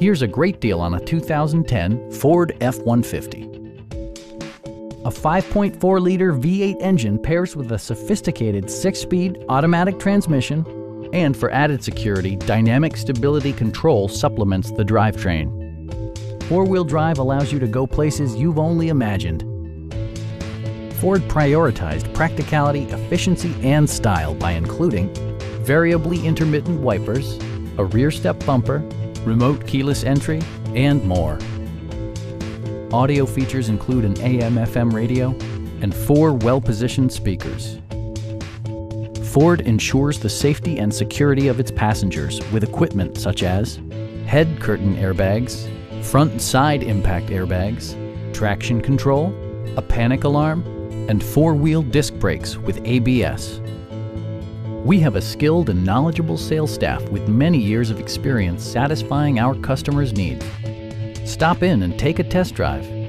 Here's a great deal on a 2010 Ford F-150. A 5.4-liter V8 engine pairs with a sophisticated 6-speed automatic transmission, and for added security, dynamic stability control supplements the drivetrain. Four-wheel drive allows you to go places you've only imagined. Ford prioritized practicality, efficiency, and style by including variably intermittent wipers, a rear step bumper, remote keyless entry, and more. Audio features include an AM-FM radio and four well-positioned speakers. Ford ensures the safety and security of its passengers with equipment such as head curtain airbags, front and side impact airbags, traction control, a panic alarm, and four-wheel disc brakes with ABS. We have a skilled and knowledgeable sales staff with many years of experience satisfying our customers' needs. Stop in and take a test drive.